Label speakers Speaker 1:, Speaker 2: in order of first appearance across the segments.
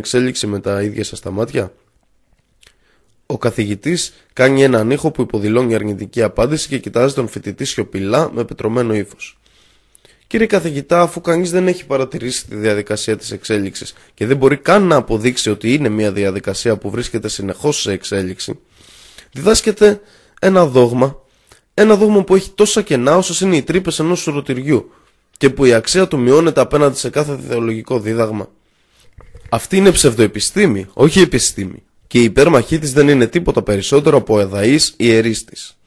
Speaker 1: εξέλιξη με τα ίδια σας τα μάτια. Ο καθηγητής κάνει έναν ήχο που υποδηλώνει αρνητική απάντηση και κοιτάζει τον φοιτητή σιωπηλά με πετρωμένο ύφος. Κύριε καθηγητά, αφού κανείς δεν έχει παρατηρήσει τη διαδικασία της εξέλιξης και δεν μπορεί καν να αποδείξει ότι είναι μια διαδικασία που βρίσκεται συνεχώς σε εξέλιξη, διδάσκεται ένα δόγμα, ένα δόγμα που έχει τόσα κενά όσο είναι οι τρύπες ενός σουρωτηριού και που η αξία του μειώνεται απέναντι σε κάθε θεολογικό δίδαγμα. Αυτή είναι ψευδοεπιστήμη, όχι επιστήμη, και η υπέρμαχή της δεν είναι τίποτα περισσότερο από εδαής ιερής της.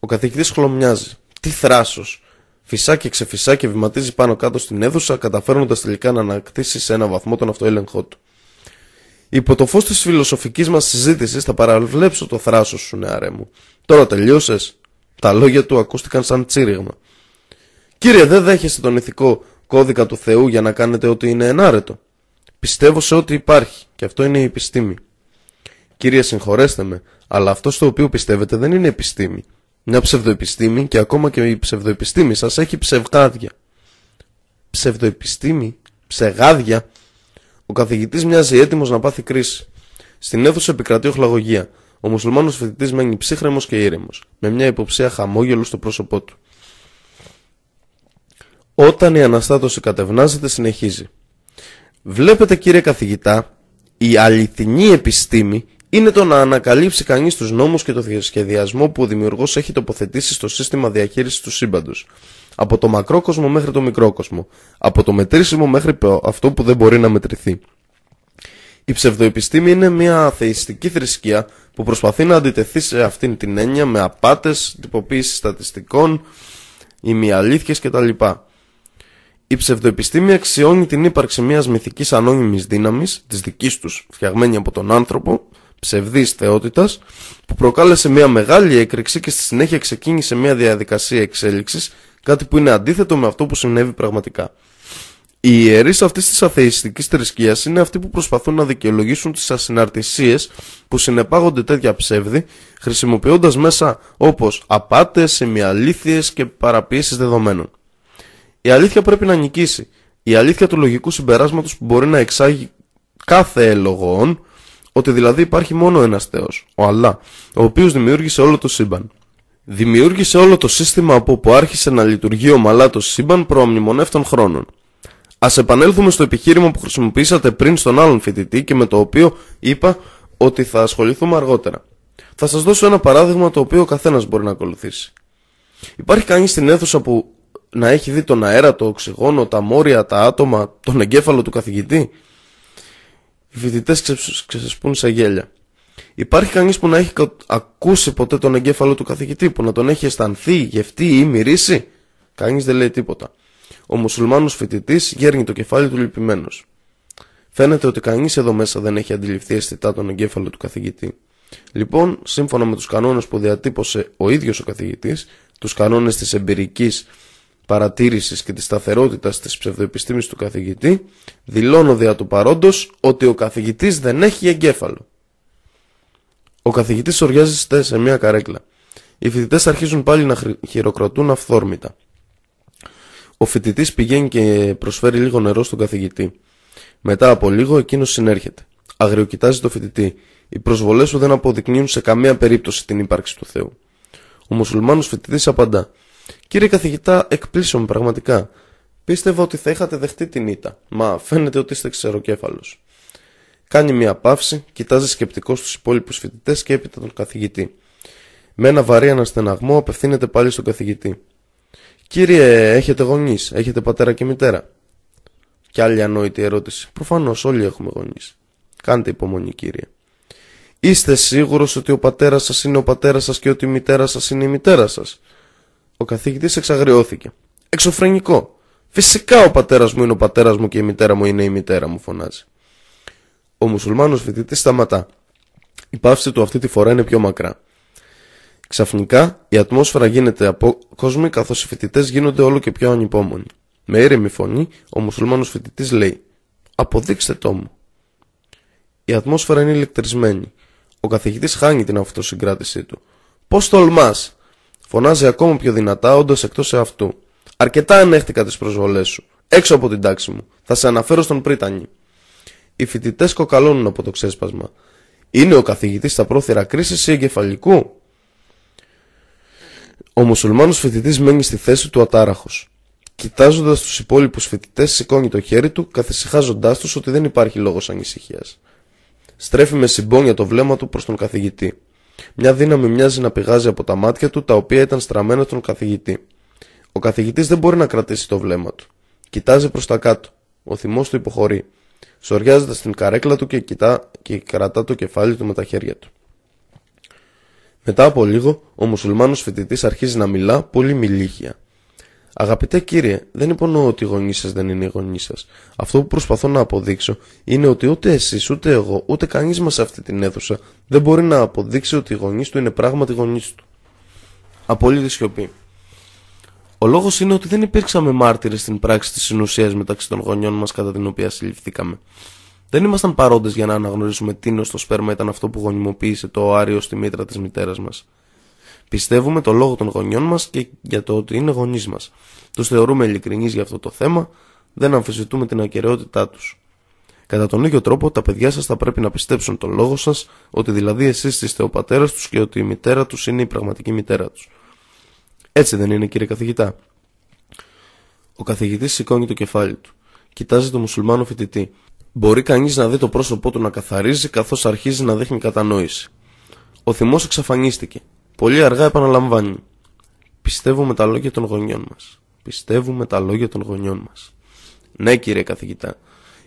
Speaker 1: Ο καθηγητής χλωμιάζει. Τι θράσος! Φυσά και ξεφυσά και βηματίζει πάνω κάτω στην αίθουσα, καταφέρνοντας τελικά να ανακτήσει σε ένα βαθμό τον αυτοέλεγχό του. Υπό το φως της φιλοσοφικής μας συζήτησης θα παραβλέψω το θράσος σου, νεαρέ μου. Τώρα τελείωσε. Τα λόγια του ακούστηκαν σαν τσίριγμα. Κύριε, δεν δέχεστε τον ηθικό κώδικα του Θεού για να κάνετε ό,τι είναι ενάρετο. Πιστεύω σε ό,τι υπάρχει, και αυτό είναι η επιστήμη. Κύριε, συγχωρέστε με, αλλά αυτό στο οποίο πιστεύετε δεν είναι επιστήμη μια ψευδοεπιστήμη και ακόμα και η ψευδοεπιστήμη σας έχει ψευγάδια. Ψευδοεπιστήμη, ψεγάδια. Ο καθηγητής μοιάζει έτοιμος να πάθει κρίση. Στην αίθουσα επικρατεί οχλαγωγία. Ο μουσουλμάνος φοιτητής μένει ψύχρεμος και ήρεμος, με μια υποψία χαμόγελο στο πρόσωπό του. Όταν η αναστάτωση κατευνάζεται συνεχίζει. Βλέπετε κύριε καθηγητά, η αληθινή επιστήμη είναι το να ανακαλύψει κανείς τους νόμους και το σχεδιασμό που ο δημιουργός έχει τοποθετήσει στο σύστημα διαχείρισης του σύμπαντος. Από το μακρόκοσμο μέχρι το μικρόκοσμο. Από το μετρήσιμο μέχρι αυτό που δεν μπορεί να μετρηθεί. Η ψευδοεπιστήμη είναι μια αθεϊστική θρησκεία που προσπαθεί να αντιτεθεί σε αυτήν την έννοια με απάτες, τυποποίηση στατιστικών, ημιαλήθειες κτλ. Η ψευδοεπιστήμη αξιώνει την ύπαρξη μιας μυθικής ανώνυμης δύναμης, της δικής τους, φτιαγμένη από τον άνθρωπο, ψευδής θεότητας που προκάλεσε μια μεγάλη έκρηξη και στη συνέχεια ξεκίνησε μια διαδικασία εξέλιξης κάτι που είναι αντίθετο με αυτό που συνέβη πραγματικά. Οι ιερείς αυτής της αθεϊστικής θρησκείας είναι αυτοί που προσπαθούν να δικαιολογήσουν τις ασυναρτησίες που συνεπάγονται τέτοια ψεύδη χρησιμοποιώντας μέσα όπως απάτες, σεμιαλήθειες και παραποιήσεις δεδομένων. Η αλήθεια πρέπει να νικήσει. Η αλήθεια του λογικού συμπεράσματος που μπορεί να εξάγει κάθε έλογο ότι δηλαδή υπάρχει μόνο ένας Θεός, ο Αλλά, ο οποίος δημιούργησε όλο το σύμπαν. Δημιούργησε όλο το σύστημα από όπου άρχισε να λειτουργεί ομαλά το σύμπαν προαμνημονεύτων χρόνων. Α επανέλθουμε στο επιχείρημα που χρησιμοποιήσατε πριν στον άλλον φοιτητή και με το οποίο είπα ότι θα ασχοληθούμε αργότερα. Θα σας δώσω ένα παράδειγμα το οποίο ο καθένας μπορεί να ακολουθήσει. Υπάρχει κανείς στην αίθουσα που να έχει δει τον αέρα, το οξυγόνο, τα μόρια, τα άτομα, τον εγκέφαλο του καθηγητή. Οι φοιτητές ξεσπούν σε γέλια. Υπάρχει κανείς που να έχει ακούσει ποτέ τον εγκέφαλο του καθηγητή, που να τον έχει αισθανθεί, γευτεί ή μυρίσει; Κανείς δεν λέει τίποτα. Ο μουσουλμάνος φοιτητής γέρνει το κεφάλι του λυπημένος. Φαίνεται ότι κανείς εδώ μέσα δεν έχει αντιληφθεί αισθητά τον εγκέφαλο του καθηγητή. Λοιπόν, σύμφωνα με τους κανόνες που διατύπωσε ο ίδιος ο καθηγητής, τους κανόνες της εμπειρικής παρατήρησης και της σταθερότητας της ψευδοεπιστήμης του καθηγητή, δηλώνω δια του παρόντος ότι ο καθηγητής δεν έχει εγκέφαλο. Ο καθηγητής οριάζεται σε μια καρέκλα. Οι φοιτητές αρχίζουν πάλι να χειροκροτούν αυθόρμητα. Ο φοιτητής πηγαίνει και προσφέρει λίγο νερό στον καθηγητή. Μετά από λίγο εκείνος συνέρχεται. Αγριοκοιτάζει το φοιτητή. Οι προσβολές σου δεν αποδεικνύουν σε καμία περίπτωση την ύπαρξη του Θεού. Ο μουσουλμάνος φοιτητής απαντά. Κύριε καθηγητά, εκπλήσωμαι πραγματικά. Πίστευα ότι θα είχατε δεχτεί την ήττα, μα φαίνεται ότι είστε ξεροκέφαλος. Κάνει μια παύση, κοιτάζει σκεπτικό στου υπόλοιπους φοιτητές και έπειτα τον καθηγητή. Με ένα βαρύ αναστεναγμό απευθύνεται πάλι στον καθηγητή. Κύριε, έχετε γονείς, έχετε πατέρα και μητέρα; Κι άλλη ανόητη ερώτηση. Προφανώς όλοι έχουμε γονείς. Κάντε υπομονή, κύριε. Είστε σίγουρος ότι ο πατέρας σας είναι ο πατέρας σας και ότι η μητέρα σας είναι η μητέρα σας; Ο καθηγητής εξαγριώθηκε. Εξωφρενικό. Φυσικά ο πατέρας μου είναι ο πατέρας μου και η μητέρα μου είναι η μητέρα μου, φωνάζει. Ο μουσουλμάνος φοιτητής σταματά. Η παύση του αυτή τη φορά είναι πιο μακρά. Ξαφνικά η ατμόσφαιρα γίνεται απόκοσμη καθώς οι φοιτητές γίνονται όλο και πιο ανυπόμονοι. Με ήρεμη φωνή, ο μουσουλμάνος φοιτητής λέει: Αποδείξτε το μου. Η ατμόσφαιρα είναι ηλεκτρισμένη. Ο καθηγητής χάνει την αυτοσυγκράτησή του. Πώς τολμάς, Φωνάζει ακόμα πιο δυνατά, όντα εκτός εαυτού. Αρκετά ενέχτηκα τις προσβολές σου. Έξω από την τάξη μου. Θα σε αναφέρω στον πρίτανη. Οι φοιτητές κοκαλώνουν από το ξέσπασμα. Είναι ο καθηγητής στα πρόθυρα κρίσης ή εγκεφαλικού; Ο μουσουλμάνος φοιτητής μένει στη θέση του ατάραχος. Κοιτάζοντας τους υπόλοιπους φοιτητές, σηκώνει το χέρι του, καθησυχάζοντάς τους ότι δεν υπάρχει λόγος ανησυχίας. Στρέφει με συμπόνια το βλέμμα του προς τον καθηγητή. Μια δύναμη μοιάζει να πηγάζει από τα μάτια του, τα οποία ήταν στραμμένα στον καθηγητή. Ο καθηγητής δεν μπορεί να κρατήσει το βλέμμα του. Κοιτάζει προς τα κάτω. Ο θυμός του υποχωρεί. Σοριάζεται στην καρέκλα του και, κοιτά, και κρατά το κεφάλι του με τα χέρια του. Μετά από λίγο, ο μουσουλμάνος φοιτητής αρχίζει να μιλά πολύ μιλίχια. Αγαπητέ κύριε, δεν υπονοώ ότι οι γονείς σας δεν είναι οι γονείς σας. Αυτό που προσπαθώ να αποδείξω είναι ότι ούτε εσείς, ούτε εγώ, ούτε κανείς μας σε αυτή την αίθουσα δεν μπορεί να αποδείξει ότι οι γονείς του είναι πράγματι γονείς του. Απόλυτη σιωπή. Ο λόγος είναι ότι δεν υπήρξαμε μάρτυρες στην πράξη της συνουσίας μεταξύ των γονιών μας κατά την οποία συλληφθήκαμε. Δεν ήμασταν παρόντες για να αναγνωρίσουμε τι στο σπέρμα ήταν αυτό που γονιμοποίησε το οάριο στη μήτρα της μητέρας μας. Πιστεύουμε το λόγο των γονιών μας και για το ότι είναι γονείς μας. Τους θεωρούμε ειλικρινείς για αυτό το θέμα, δεν αμφισβητούμε την ακαιρεότητά τους. Κατά τον ίδιο τρόπο, τα παιδιά σας θα πρέπει να πιστέψουν τον λόγο σας, ότι δηλαδή εσείς είστε ο πατέρας τους και ότι η μητέρα τους είναι η πραγματική μητέρα τους. Έτσι δεν είναι, κύριε καθηγητά. Ο καθηγητής σηκώνει το κεφάλι του. Κοιτάζει τον μουσουλμάνο φοιτητή. Μπορεί κανείς να δει το πρόσωπό του να καθαρίζει καθώς αρχίζει να δείχνει κατανόηση. Ο θυμός εξαφανίστηκε. Πολύ αργά επαναλαμβάνει. Πιστεύουμε τα λόγια των γονιών μας. Πιστεύουμε τα λόγια των γονιών μας. Ναι, κύριε καθηγητά.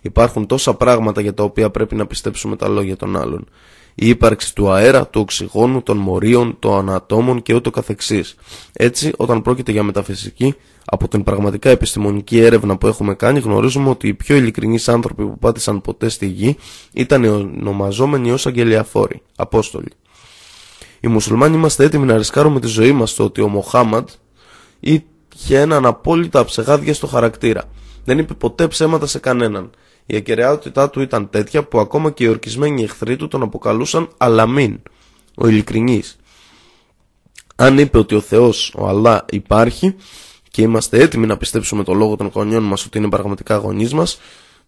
Speaker 1: Υπάρχουν τόσα πράγματα για τα οποία πρέπει να πιστέψουμε τα λόγια των άλλων η ύπαρξη του αέρα, του οξυγόνου, των μορίων, των ανατόμων και ούτω καθεξής. Έτσι, όταν πρόκειται για μεταφυσική, από την πραγματικά επιστημονική έρευνα που έχουμε κάνει γνωρίζουμε ότι οι πιο ειλικρινείς άνθρωποι που πάτησαν ποτέ στη γη ήταν οι ονομαζόμενοι ως αγγελιαφόροι, Απόστολοι. Οι μουσουλμάνοι είμαστε έτοιμοι να ρισκάρουμε τη ζωή μας στο ότι ο Μοχάμαντ είχε έναν απόλυτα ψεγάδια στο χαρακτήρα. Δεν είπε ποτέ ψέματα σε κανέναν. Η ακεραιότητά του ήταν τέτοια που ακόμα και οι ορκισμένοι εχθροί του τον αποκαλούσαν Αλαμίν, ο ειλικρινής. Αν είπε ότι ο Θεός, ο Αλλά υπάρχει και είμαστε έτοιμοι να πιστέψουμε το λόγο των γονιών μας ότι είναι πραγματικά γονείς μας,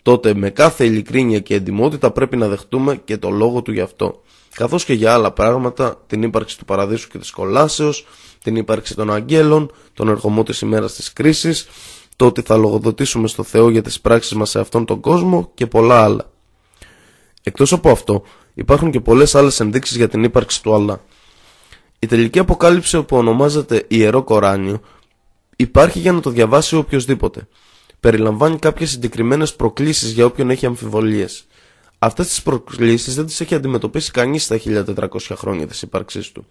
Speaker 1: τότε με κάθε ειλικρίνεια και εντιμότητα πρέπει να δεχτούμε και το λόγο του γι' αυτό. Καθώς και για άλλα πράγματα, την ύπαρξη του παραδείσου και της κολάσεως, την ύπαρξη των αγγέλων, τον ερχομό της ημέρας της κρίσης, το ότι θα λογοδοτήσουμε στο Θεό για τις πράξεις μας σε αυτόν τον κόσμο και πολλά άλλα. Εκτός από αυτό, υπάρχουν και πολλές άλλες ενδείξεις για την ύπαρξη του Αλλά. Η τελική αποκάλυψη που ονομάζεται Ιερό Κοράνιο υπάρχει για να το διαβάσει οποιοδήποτε. Περιλαμβάνει κάποιες συγκεκριμένες προκλήσεις για όποιον έχει αμφιβολίες. Αυτές τις προκλήσεις δεν τις έχει αντιμετωπίσει κανείς στα 1400 χρόνια της ύπαρξής του.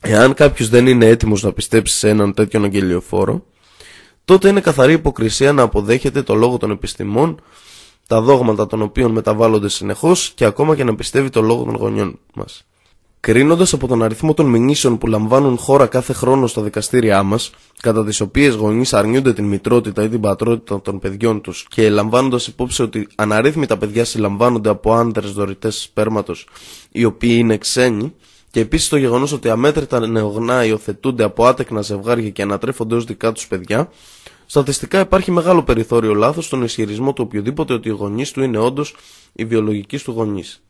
Speaker 1: Εάν κάποιος δεν είναι έτοιμος να πιστέψει σε έναν τέτοιον αγγελιοφόρο, τότε είναι καθαρή υποκρισία να αποδέχεται το λόγο των επιστημών, τα δόγματα των οποίων μεταβάλλονται συνεχώς και ακόμα και να πιστεύει το λόγο των γονιών μας. Κρίνοντας από τον αριθμό των μηνύσεων που λαμβάνουν χώρα κάθε χρόνο στα δικαστήριά μας, κατά τις οποίες γονείς αρνιούνται την μητρότητα ή την πατρότητα των παιδιών τους και λαμβάνοντας υπόψη ότι αναρρύθμιτα παιδιά συλλαμβάνονται από άνδρες δωρητές σπέρματος οι οποίοι είναι ξένοι, και επίσης το γεγονός ότι αμέτρητα νεογνά υιοθετούνται από άτεκνα ζευγάρια και ανατρέφονται ως δικά τους παιδιά, στατιστικά υπάρχει μεγάλο περιθώριο λάθος στον ισχυρισμό του οποιοδήποτε ότι οι γονείς του είναι όντως οι βιολογικοί του γονείς.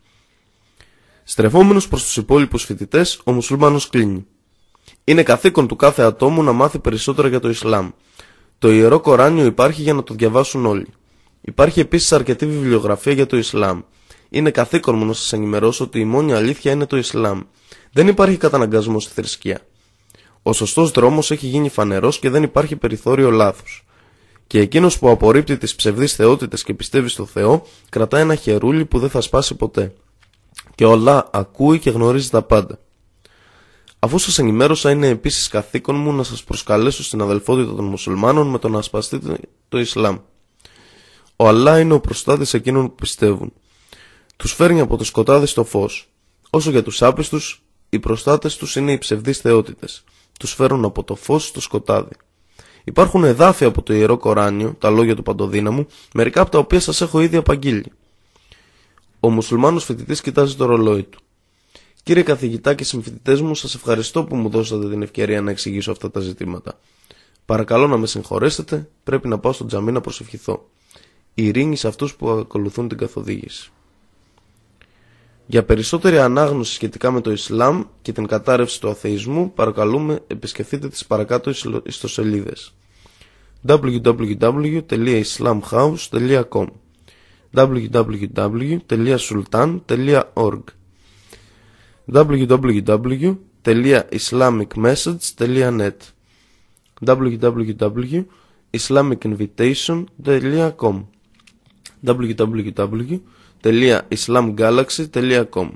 Speaker 1: Στρεφόμενος προς τους υπόλοιπους φοιτητές, ο μουσουλμάνος κλείνει. Είναι καθήκον του κάθε ατόμου να μάθει περισσότερα για το Ισλάμ. Το ιερό Κοράνιο υπάρχει για να το διαβάσουν όλοι. Υπάρχει επίσης αρκετή βιβλιογραφία για το Ισλάμ. Είναι καθήκον μου να σας ενημερώσω ότι η μόνη αλήθεια είναι το Ισλάμ. Δεν υπάρχει καταναγκασμός στη θρησκεία. Ο σωστός δρόμος έχει γίνει φανερός και δεν υπάρχει περιθώριο λάθο. Και εκείνος που απορρίπτει τις ψευδείς θεότητες και πιστεύει στο Θεό, κρατά ένα χερούλι που δεν θα σπάσει ποτέ. Και όλα ακούει και γνωρίζει τα πάντα. Αφού σας ενημέρωσα, είναι επίσης καθήκον μου να σας προσκαλέσω στην αδελφότητα των μουσουλμάνων με το να ασπαστείτε το Ισλάμ. Ο Αλλά είναι ο προστάτης εκείνων που πιστεύουν. Τους φέρνει από το σκοτάδι στο φως. Όσο για τους άπιστους, οι προστάτες τους είναι οι ψευδείς θεότητες. Τους φέρουν από το φως στο σκοτάδι. Υπάρχουν εδάφια από το Ιερό Κοράνιο, τα λόγια του Παντοδύναμου, μερικά από τα οποία σας έχω ήδη απαγγείλει. Ο μουσουλμάνος Φοιτητής κοιτάζει το ρολόι του. Κύριε καθηγητά και συμφοιτητές μου, σας ευχαριστώ που μου δώσατε την ευκαιρία να εξηγήσω αυτά τα ζητήματα. Παρακαλώ να με συγχωρέσετε, πρέπει να πάω στο τζαμί να προσευχηθώ. Ειρήνη σε αυτούς που ακολουθούν την καθοδήγηση. Για περισσότερη ανάγνωση σχετικά με το Ισλάμ και την κατάρρευση του αθεϊσμού, παρακαλούμε επισκεφτείτε τις παρακάτω ιστοσελίδες. www.islamhouse.com www.sultan.org www.islamicmessage.net www.islamicinvitation.com www.islamgalaxy.com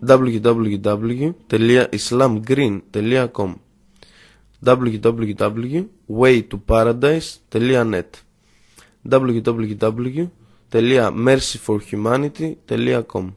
Speaker 1: www.islamgreen.com www.waytoparadise.net www www.mercyforhumanity.com